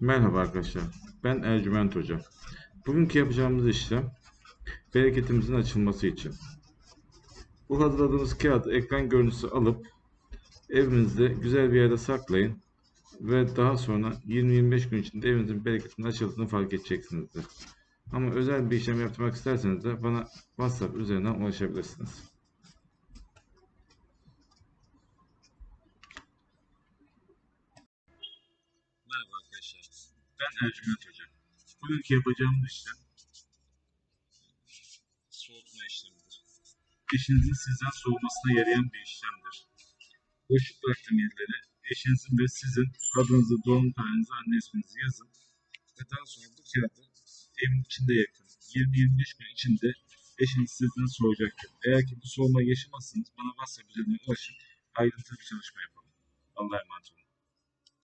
Merhaba arkadaşlar. Ben Ercüment Hoca. Bugünkü yapacağımız işlem bereketimizin açılması için. Bu hazırladığımız kağıdı ekran görüntüsü alıp evinizde güzel bir yerde saklayın ve daha sonra 20-25 gün içinde evinizin bereketinin açıldığını fark edeceksinizdir. Ama özel bir işlem yaptırmak isterseniz de bana WhatsApp üzerinden ulaşabilirsiniz. Merhaba arkadaşlar. Ben Ercüment Hoca. Bugünkü yapacağımız işlem soğutma işlemidir. Eşinizin sizden soğumasına yarayan bir işlemdir. Boşluk bıraktığım yerlere eşinizin ve sizin adınızı, doğum tarihinizi, anne isminizi yazın. Ve daha sonra bu kağıdı evin içinde yakın. 20-25 gün içinde eşiniz sizden soğuyacaktır. Eğer ki bu soğuma yaşamazsanız bana WhatsApp üzerinden ulaşın. Ayrıntılı bir çalışma yapalım. Allah'a emanet olun.